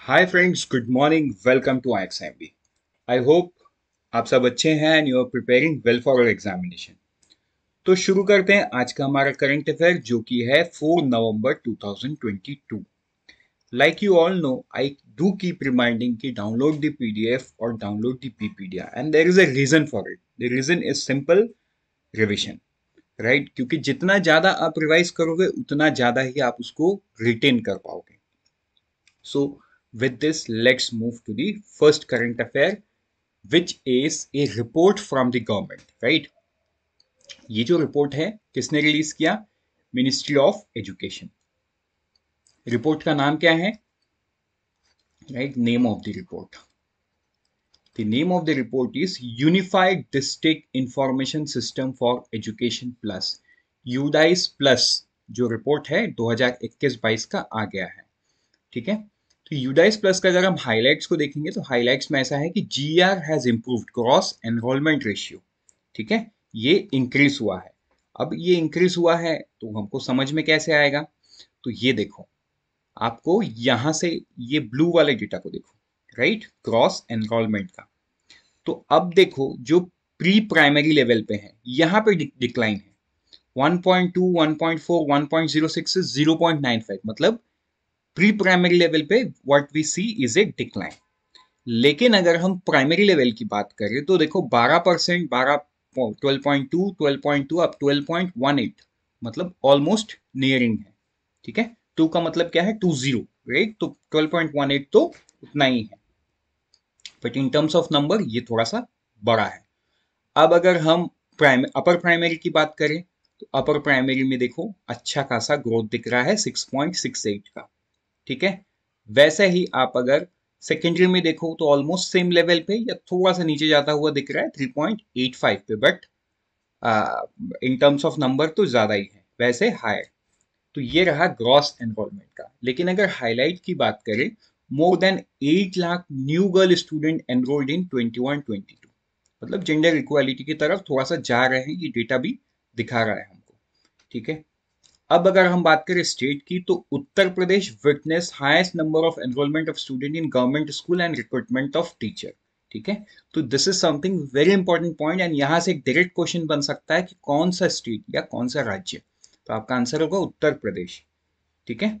Hi friends good morning welcome to I M B I hope आप सब अच्छे हैं and you are preparing well for your examination तो शुरू करते हैं आज का हमारा करंट अफेयर जो कि है 4 नवंबर 2022 like you all know I do keep reminding कि डाउनलोड द पीडीएफ और download the PPT and there is a reason for it the reason is simple revision right क्योंकि जितना ज़्यादा आप रिवाइज करोगे, उतना ज़्यादा ही आप उसको रिटेन कर पाओगे. सो with this, let's move to the first current affair, which is a report from the government, right? ये जो रिपोर्ट है, किसने रिलीज़ किया? मिनिस्ट्री ऑफ़ एजुकेशन रिपोर्ट का नाम क्या है? Right name of the report the name of the report is unified district information system for education plus UDISE plus जो रिपोर्ट है 2021-22 का आ गया है। ठीक है? यूडाइस प्लस का अगर हम हाइलाइट्स को देखेंगे तो हाइलाइट्स में ऐसा है कि G R has improved gross enrolment ratio ठीक है? ये इंक्रीज हुआ है। अब ये इंक्रीज हुआ है तो हमको समझ में कैसे आएगा? तो ये देखो आपको यहाँ से ये ब्लू वाले डेटा को देखो राइट क्रॉस एनरोलमेंट का। तो अब देखो जो प्री प्राइमरी लेवल पे है यहाँ पे डिक्लाइन है। 1.2, 1.4, 1.06 से 0.95 मतलब प्री प्राइमरी लेवल पे what we see is a decline लेकिन अगर हम प्राइमरी लेवल की बात करें तो देखो 12 परसेंट, बारह twelve point two twelve point two अब मतलब ऑलमोस्ट नियरिंग है, ठीक है? टू का मतलब क्या है? टू ज़ीरो राइट तो ट्वेल्व पॉइंट वन एट तो उतना ही है। But in terms of number ये थोड़ा सा बड़ा है। अब अगर हम प्राइम अपर प्राइमरी की बात करें तो अपर प्राइमरी में देखो अच्छा खासा ग्रोथ दिख रहा है सिक्स पॉइंट सिक्स एट का। ठीक है? वैसे ही आप अगर सेकेंडरी में देखो तो ऑलमोस्ट सेम लेवल पे या थोड़ा सा नीचे जाता हुआ दिख रहा है 3.85 पे but in terms of number तो ज़्यादा ही है, वैसे हायर तो ये रहा ग्रॉस एनरोलमेंट का। लेकिन अगर हाईलाइट की बात करें more than 8 lakh new girl student enrolled in 21-22 मतलब जेंडर इक्वालिटी की तरफ़ थोड़ा सा जा रहे हैं, ये डेटा भी दिखा रहा है हमको। ठीक है? अब अगर हम बात करें स्टेट की तो Uttar Pradesh witness highest number of enrolment of student in government school and recruitment of teacher ठीक है? तो this is something very important point and यहाँ से एक डायरेक्ट क्वेश्चन बन सकता है कि कौन सा स्टेट या कौन सा राज्य। तो आपका आंसर होगा उत्तर प्रदेश। ठीक है?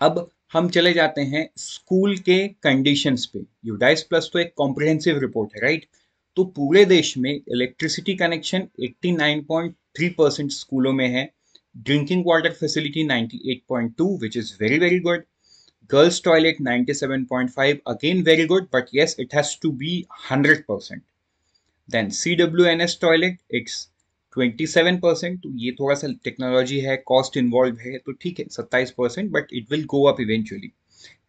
अब हम चले जाते हैं स्कूल के कंडीशंस पे। यूडाइस प्लस तो एक कॉम्प्रिहेंसिव रिपोर्ट है राइट तो पूरे देश में इलेक्ट्रिसिटी कनेक्शन 89.3 परसेंट स्कूलों में है। Drinking water facility 98.2 which is very very good girls toilet 97.5 again very good but yes it has to be 100% then cwns toilet it's 27% तो ये थोड़ा सा टेक्नोलॉजी है कॉस्ट इन्वॉल्व है तो ठीक है 27 percent but it will go up eventually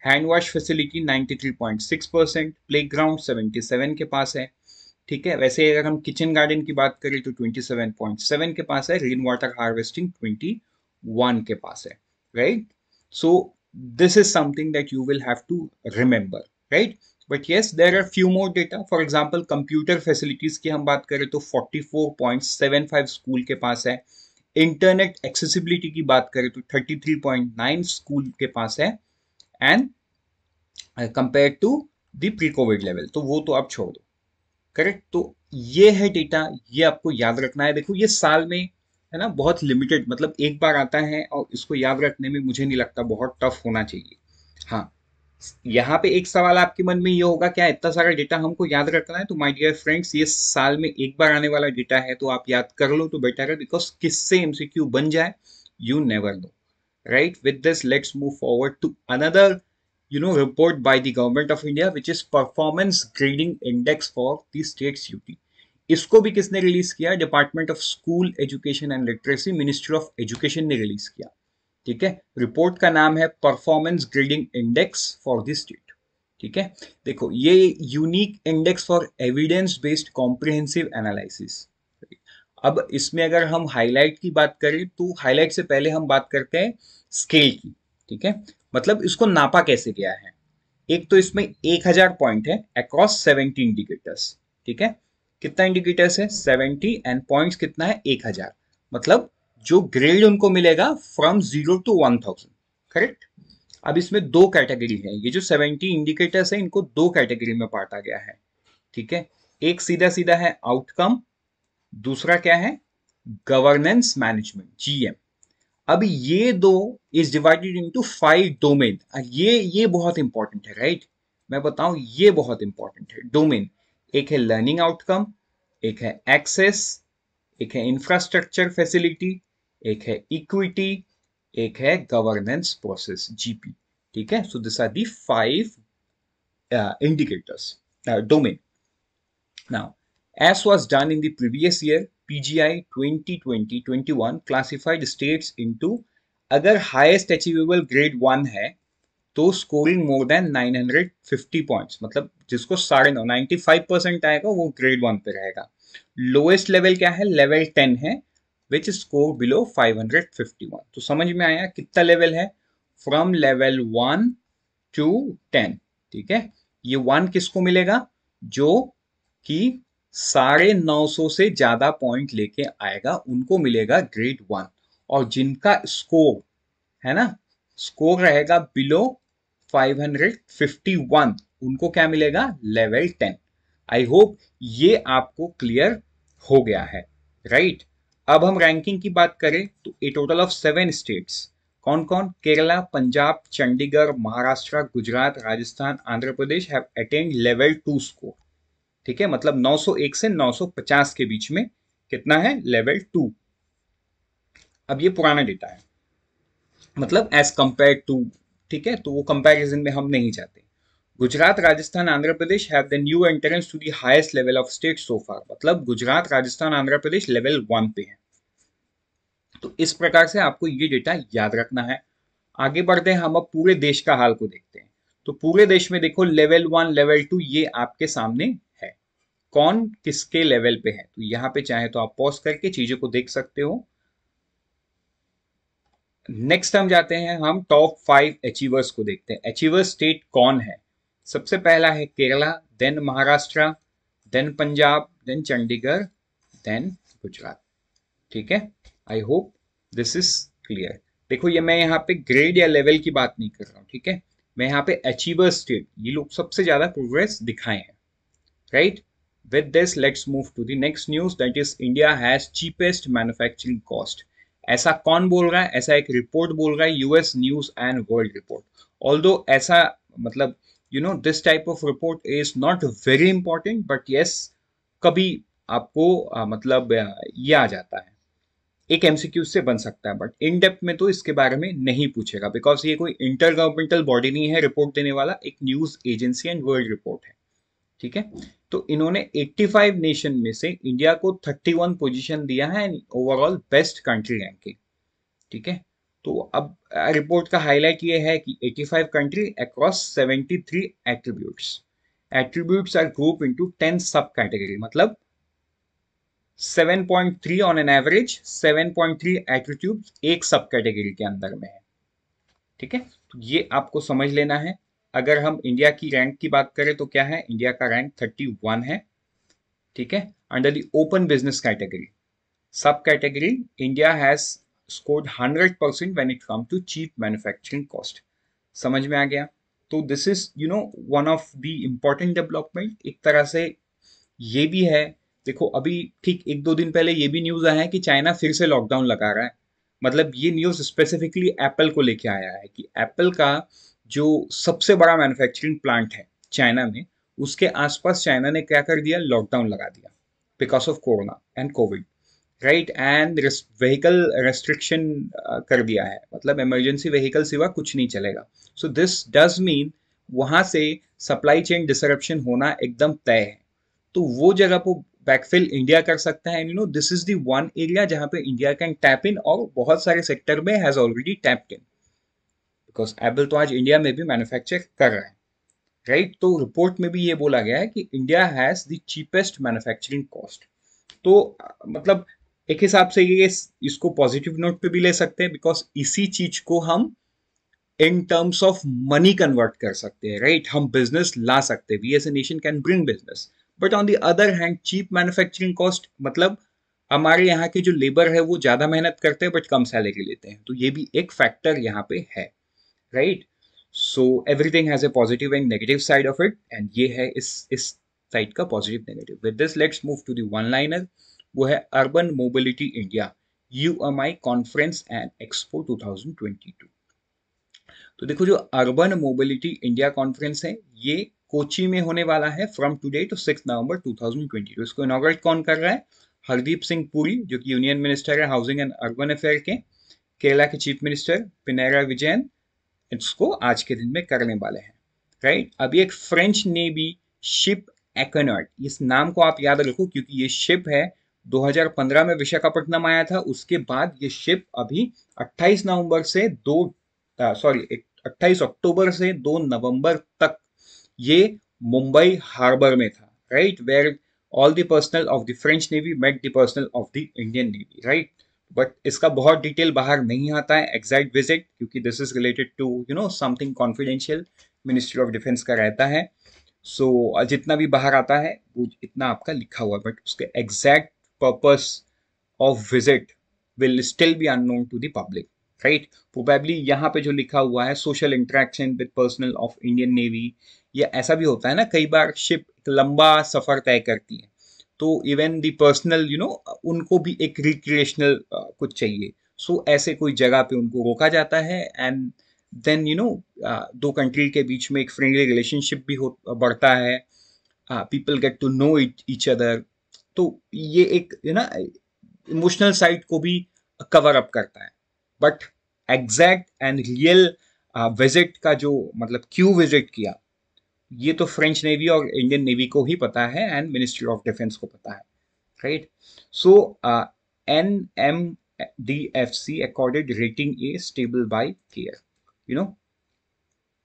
hand wash facility 93.6 percent playground 77 के पास है ठीक है? वैसे अगर हम किचन गार्डन की बात करें तो 27.7 के पास है रेन वाटर हार्वेस्टिंग 21 के पास है right so this is something that you will have to remember right but yes there are few more data for example computer facilities की हम बात करें तो 44.75 स्कूल के पास है. इंटरनेट एक्सेसिबिलिटी की बात करें तो 33.9 स्कूल के पास है. And compare to the pre Covid level तो वो तो आप छोड़ दो। करेक्ट तो ये है डेटा ये आपको याद रखना है। देखो, ये साल में है ना, बहुत लिमिटेड मतलब एक बार आता है और इसको याद रखने में मुझे नहीं लगता बहुत टफ होना चाहिए। हाँ यहाँ पे एक सवाल आपके मन में ये होगा, क्या इतना सारा डेटा हमको याद रखना है? तो माय डियर फ्रेंड्स ये साल में एक बार आने वाला डेटा है तो आप याद कर लो तो बेटर है बिकॉज़ किससे एमसीक्यू बन जाए? You never know right with this let's move forward to another you know, report by the government of india, which is performance grading index for the states ut इसको भी किसने release किया? Department of school education and literacy ministry of education ने release किया। ठीक है? Report का नाम है performance grading index for the state ठीक है? देखो, ये unique index for evidence based comprehensive analysis अब इसमें अगर हम हाईलाइट की बात करें तो हाईलाइट से पहले हम बात करते हैं स्केल की। ठीक है? मतलब इसको नापा कैसे गया है? एक तो इसमें एक हज़ार पॉइंट है अक्रॉस सेवेंटी इंडिकेटर्स ठीक है? कितना इंडिकेटर्स है? सेवेंटी एंड पॉइंट्स कितना है? एक हज़ार। मतलब जो ग्रेड उनको मिलेगा from zero to one thousand correct अब इसमें दो कैटेगरी है। ये जो 70 इंडिकेटर्स है, इनको दो कैटेगरी में बांटा गया है, ठीक है? एक सीधा सीधा है आउटकम दूसरा क्या है? गवर्नेंस मैनेजमेंट जीएम अब ये दो is divided into five domain ये ये बहुत इंपॉर्टेंट है राइट right? मैं बताऊँ, ये बहुत इंपॉर्टेंट है. डोमेन एक है लर्निंग आउटकम एक है एक्सेस एक है इंफ्रास्ट्रक्चर फैसिलिटी एक है इक्विटी एक है गवर्नेंस प्रोसेस जीपी ठीक है? So this are the five indicators domain now as was done in the previous year PGI 2020-21 classified states into, अगर हाईएस्ट अचीवेबल ग्रेड वन है तो स्कोरिंग मोर देन 950 पॉइंट्स मतलब जिसको साढ़े नौ नाइन्टी परसेंट आएगा, वो ग्रेड वन पे रहेगा। लोएस्ट लेवल क्या है? लेवल टेन है विच स्कोर बिलो 551 तो समझ में आया कितना लेवल है? From level one to ten ठीक है? ये वन किसको मिलेगा? जो कि साढ़े नौ सौ से ज़्यादा पॉइंट लेके आएगा, उनको मिलेगा ग्रेड वन और जिनका स्कोर है ना? स्कोर रहेगा बिलो 551 उनको क्या मिलेगा? लेवल 10 आई होप ये आपको क्लियर हो गया है राइट right? अब हम रैंकिंग की बात करें तो a total of seven states कौन कौन? Kerala, Punjab, Chandigarh, Maharashtra, Gujarat, Rajasthan, Andhra Pradesh have attend level two score ठीक है? मतलब 901 से 950 के बीच में कितना है? लेवल टू अब ये पुराना डेटा है। मतलब एज कंपेयर टू ठीक है? तो वो कंपैरिजन में हम नहीं जाते। Gujarat, Rajasthan, Andhra Pradesh have the new entrance to highest level of state so far मतलब गुजरात, राजस्थान, आंध्र प्रदेश लेवल वन पे है। तो इस प्रकार से आपको ये डेटा याद रखना है। आगे बढ़ते हैं, हम अब पूरे देश का हाल को देखते हैं। तो पूरे देश में देखो लेवल वन लेवल टू ये आपके सामने कौन किसके लेवल पे है? तो यहाँ पे चाहे तो आप पॉज करके चीज़ों को देख सकते हो। नेक्स्ट हम जाते हैं, हम टॉप फाइव अचीवर्स को देखते हैं। अचीवर स्टेट कौन है? सबसे पहला है Kerala then Maharashtra then Punjab then Chandigarh then Gujarat. ठीक है? I hope this is clear देखो, ये मैं यहाँ पे ग्रेड या लेवल की बात नहीं कर रहा हूँ, ठीक है? मैं यहाँ पे अचीवर स्टेट ये लोग सबसे ज़्यादा प्रोग्रेस दिखाए हैं। Right with this let's move to the next news that is India has cheapest manufacturing cost ऐसा कौन बोल रहा है? ऐसा एक रिपोर्ट बोल रहा है US news and world report all ऐसा मतलब you know this type of report is not very important but yes कभी आपको आ, मतलब ये आ जाता है। एक एमसीक्यू से बन सकता है बट इन डेप्थ में तो इसके बारे में नहीं पूछेगा बिकॉज़ ये कोई इंटर गवर्नमेंटल बॉडी नहीं है रिपोर्ट देने वाला एक news agency and world report है। ठीक है? तो इन्होंने 85 नेशन में से इंडिया को 31 पोजीशन दिया है and overall best country ranking ठीक है? तो अब रिपोर्ट का हाईलाइट ये है कि 85 country across 73 attributes attributes are group into 10 sub category मतलब 7.3 ऑन एन एवरेज 7.3 एट्रीट्यूब एक सब कैटेगरी के अंदर में है, ठीक है? तो ये आपको समझ लेना है। अगर हम इंडिया की रैंक की बात करें तो क्या है? इंडिया का रैंक 31 है, ठीक है? Under the open business category sub category India has scored 100% when it comes to cheap manufacturing cost. समझ में आ गया? तो this is you know one of the important development एक तरह से ये भी है। देखो, अभी ठीक एक दो दिन पहले ये भी न्यूज़ आया है कि चाइना फिर से लॉकडाउन लगा रहा है। मतलब ये न्यूज़ स्पेसिफिकली एप्पल को लेके आया है कि एप्पल का जो सबसे बड़ा मैन्युफैक्चरिंग प्लांट है चाइना में, उसके आसपास चाइना ने क्या कर दिया? लॉकडाउन लगा दिया because of corona and Covid right and vehicle restriction कर दिया है। मतलब इमरजेंसी व्हीकल सिवा कुछ नहीं चलेगा। सो दिस डज मीन वहाँ से सप्लाई चेन डिसरप्शन होना एकदम तय है। तो वो जगह को बैकफिल इंडिया कर सकता है। And you know this is the one area जहाँ पे इंडिया कैन टैप इन और बहुत सारे सेक्टर में has already tapped in because able तो आज इंडिया में भी मैन्युफैक्चर कर रहे हैं। Right right? तो रिपोर्ट में भी ये बोला गया है कि India has the cheapest manufacturing cost तो मतलब एक हिसाब से ये इसको पॉजिटिव नोट पे भी ले सकते हैं बिकॉज़ इसी चीज़ को हम in terms of money convert कर सकते हैं। Right right? हम बिज़नेस ला सकते हैं। We as a nation can bring business but on the other hand cheap manufacturing cost मतलब हमारे यहाँ के जो लेबर है, वो ज़्यादा मेहनत करते हैं बट कम सैलरी लेते हैं। तो ये भी एक फैक्टर यहाँ पे है। Right so everything has a positive and negative side of it and ये है इस इस साइड का positive negative with this let's move to the one liner वो है urban mobility India UMI conference and expo 2022 तो देखो, जो अर्बन मोबिलिटी इंडिया कॉन्फ्रेंस है, ये कोची में होने वाला है from today to six November 2022 इसको इनोग्रेट कौन कर रहा है? हरदीप सिंह पुरी, जो कि यूनियन मिनिस्टर है हाउसिंग एंड अर्बन अफेयर के, केरला के चीफ मिनिस्टर पिनेरा विजयन इसको आज के दिन में करने वाले हैं राइट अभी एक फ्रेंच नेवी शिप एकनर्ट इस नाम को आप याद रखो क्योंकि ये शिप है 2015 में विशाखापट्टनम आया था, उसके बाद ये शिप अभी 28 नवंबर से दो सॉरी 28 अक्टूबर से 2 नवंबर तक ये मुंबई हार्बर में था right where all the personnel of the French navy met the personnel of the Indian navy right but इसका बहुत डिटेल बाहर नहीं आता है एग्जैक्ट विज़िट क्योंकि this is related to you know something confidential ministry of defence का रहता है। सो so, जितना भी बाहर आता है वो इतना आपका लिखा हुआ बट उसके exact purpose of visit will still be unknown to the public right probably यहाँ पे जो लिखा हुआ है social interaction with personnel of Indian navy या ऐसा भी होता है ना कई बार शिप एक लंबा सफ़र तय करती है। तो even the personnel you know उनको भी एक रिक्रिएशनल uh, कुछ चाहिए। सो so, ऐसे कोई जगह पे उनको रोका जाता है एंड देन यू नो दो कंट्री के बीच में एक फ्रेंडली रिलेशनशिप भी हो बढ़ता है। People get to know each other तो ये एक यू ना इमोशनल साइड को भी कवर अप करता है। But exact and real visit का जो मतलब क्यों विज़िट किया ये तो फ्रेंच नेवी और इंडियन नेवी को ही पता है एंड मिनिस्ट्री ऑफ़ डिफेंस को पता है right so N M D F C accorded rating A stable by CARE you know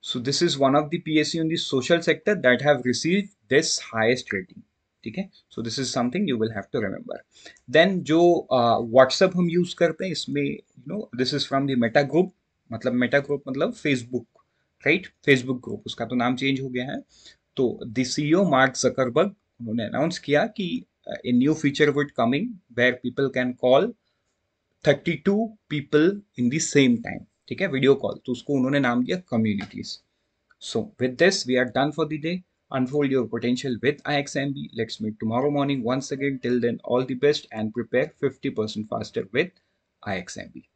so this is one of the psu in the social sector that have received this highest rating ठीक है? So this is something you will have to remember then जो WhatsApp uh, हम use करते हैं इसमें you know this is from the Meta group मतलब Meta group मतलब Facebook right Facebook group उसका तो नाम चेंज हो गया है तो द सीईओ मार्क जकरबर्ग उन्होंने अनाउंस किया कि a new feature with coming where people can call 32 people in the same time ठीक है वीडियो कॉल तो उसको उन्होंने नाम दिया communities so with this we are done for the day unfold your potential with unfold your potential with IXMB. Let's meet tomorrow morning once again. Till then, all the best and prepare 50% faster with IXMB.